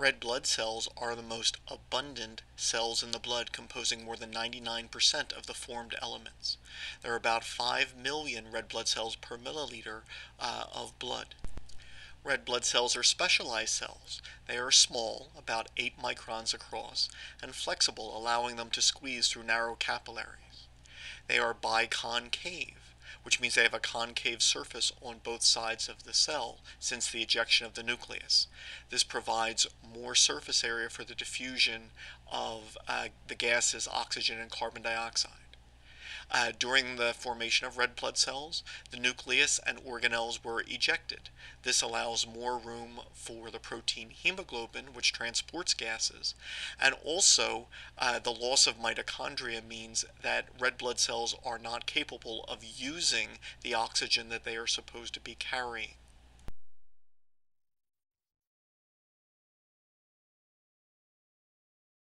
Red blood cells are the most abundant cells in the blood, composing more than 99% of the formed elements. There are about 5 million red blood cells per milliliter uh, of blood. Red blood cells are specialized cells. They are small, about 8 microns across, and flexible, allowing them to squeeze through narrow capillaries. They are biconcave which means they have a concave surface on both sides of the cell since the ejection of the nucleus. This provides more surface area for the diffusion of uh, the gases oxygen and carbon dioxide. Uh, during the formation of red blood cells, the nucleus and organelles were ejected. This allows more room for the protein hemoglobin, which transports gases, and also uh, the loss of mitochondria means that red blood cells are not capable of using the oxygen that they are supposed to be carrying.